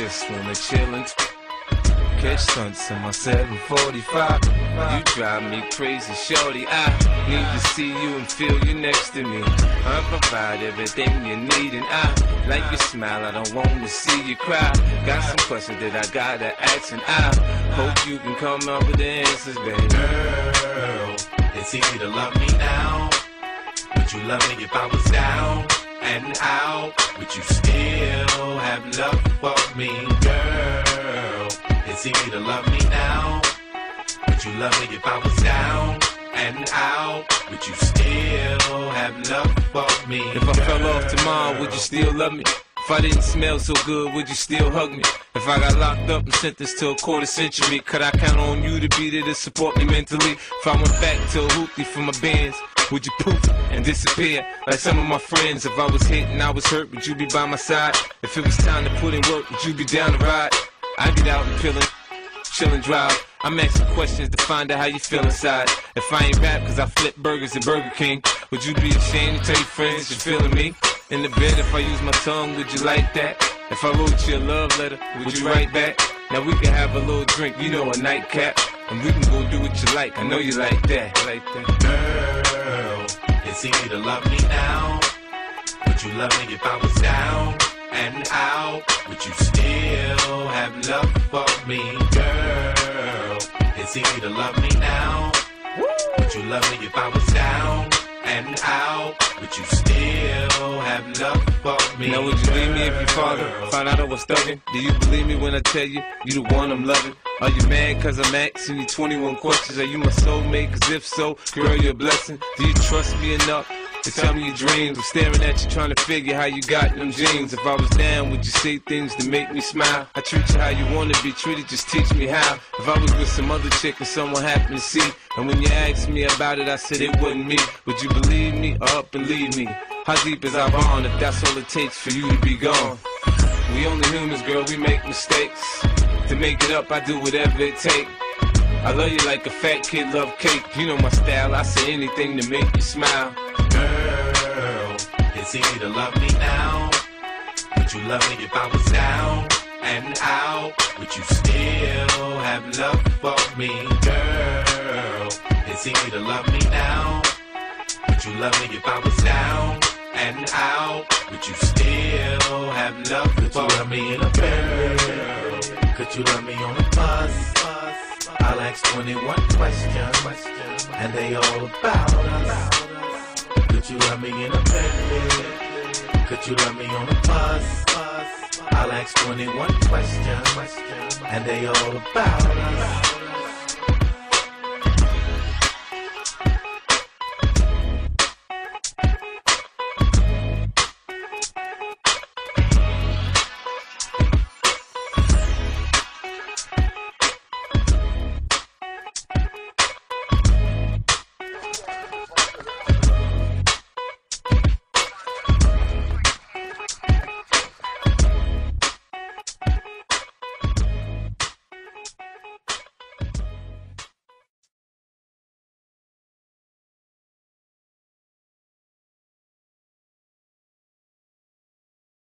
when they're chillin'. Catch stunts in my 745. You drive me crazy, shorty. I need to see you and feel you next to me. I provide everything you need, and I like your smile. I don't want to see you cry. Got some questions that I gotta ask, and I hope you can come up with the answers, baby. Girl, it's easy to love me now. Would you love me if I was down and out? Would you still have love for me, girl? It's easy to love me now. Would you love me if I was down and out? Would you still have love for me? If I fell off tomorrow, would you still love me? If I didn't smell so good, would you still hug me? If I got locked up and sentenced to a quarter century, could I count on you to be there to support me mentally? If I went back to a hoopty for my Benz, would you poof and disappear like some of my friends? If I was hit and I was hurt, would you be by my side? If it was time to put in work, would you be down to ride? I get out and pillin', chillin' drive. I'm asking questions to find out how you feel inside. If I ain't rap cause I flip burgers at Burger King, would you be ashamed to tell your friends you're feeling me? In the bed, if I use my tongue, would you like that? If I wrote you a love letter, would you write back? Now we can have a little drink, you know, a nightcap. And we can go do what you like, I know you like that. Like that. It's easy to love me now. Would you love me if I was down and out? Would you still have love for me, girl? It's easy to love me now. Would you love me if I was down and out? Would you still have love for me? Now would you leave me if your father found out I was thugging? Do you believe me when I tell you you the one I'm loving? Are you mad cause I'm asking you 21 questions? Are you my soulmate? Cause if so, girl, you're a blessing. Do you trust me enough to tell me your dreams? I'm staring at you trying to figure how you got them jeans. If I was down, would you say things to make me smile? I treat you how you wanna be treated, just teach me how. If I was with some other chick and someone happened to see, and when you asked me about it, I said it wasn't me. Would you believe me or up and leave me? How deep is our bond if that's all it takes for you to be gone? We only humans, girl, we make mistakes. To make it up, I do whatever it take. I love you like a fat kid love cake. You know my style, I say anything to make you smile. It's easy to love me now. Would you love me if I was down and out? Would you still have love for me, girl? It's easy to love me now. Would you love me if I was down and out? Would you still have love Could for you love me in a girl? Could you love me on a bus? I'll ask 21 questions, and they all about us. Could you love me in a bed? Could you love me on a bus? I'll ask 21 questions, and they all about us.